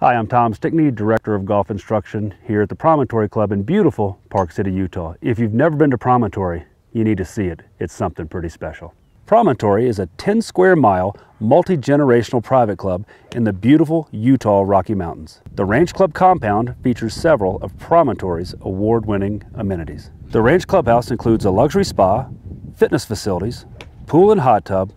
Hi, I'm Tom Stickney, Director of Golf Instruction here at the Promontory Club in beautiful Park City, Utah. If you've never been to Promontory, you need to see it. It's something pretty special. Promontory is a 10 square mile, multi-generational private club in the beautiful Utah Rocky Mountains. The Ranch Club compound features several of Promontory's award-winning amenities. The Ranch Clubhouse includes a luxury spa, fitness facilities, pool and hot tub,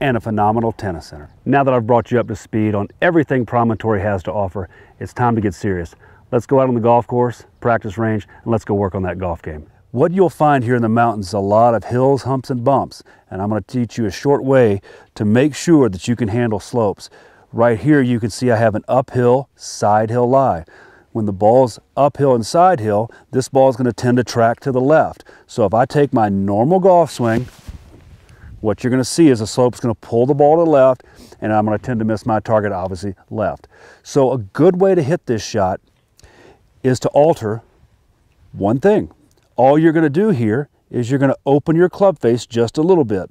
and a phenomenal tennis center. Now that I've brought you up to speed on everything Promontory has to offer, it's time to get serious. Let's go out on the golf course, practice range, and let's go work on that golf game. What you'll find here in the mountains is a lot of hills, humps, and bumps, and I'm going to teach you a short way to make sure that you can handle slopes. Right here you can see I have an uphill, side hill lie. When the ball's uphill and side hill, this ball is going to tend to track to the left. So if I take my normal golf swing, what you're going to see is the slope's going to pull the ball to the left and I'm going to tend to miss my target obviously left. So a good way to hit this shot is to alter one thing. All you're going to do here is you're going to open your club face just a little bit.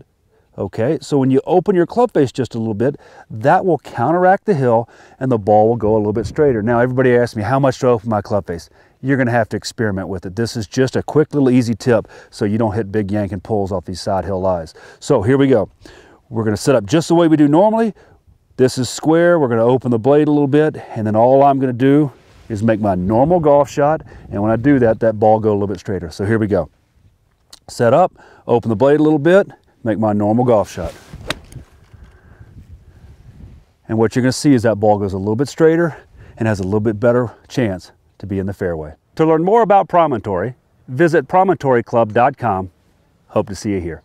Okay, so when you open your club face just a little bit, that will counteract the hill and the ball will go a little bit straighter. Now everybody asks me, how much to open my club face? You're gonna have to experiment with it. This is just a quick little easy tip so you don't hit big yanking pulls off these side hill lies. So here we go. We're gonna set up just the way we do normally. This is square, we're gonna open the blade a little bit, and then all I'm gonna do is make my normal golf shot, and when I do that, that ball go a little bit straighter. So here we go. Set up, open the blade a little bit, make my normal golf shot. And what you're going to see is that ball goes a little bit straighter and has a little bit better chance to be in the fairway. To learn more about Promontory, visit promontoryclub.com. Hope to see you here.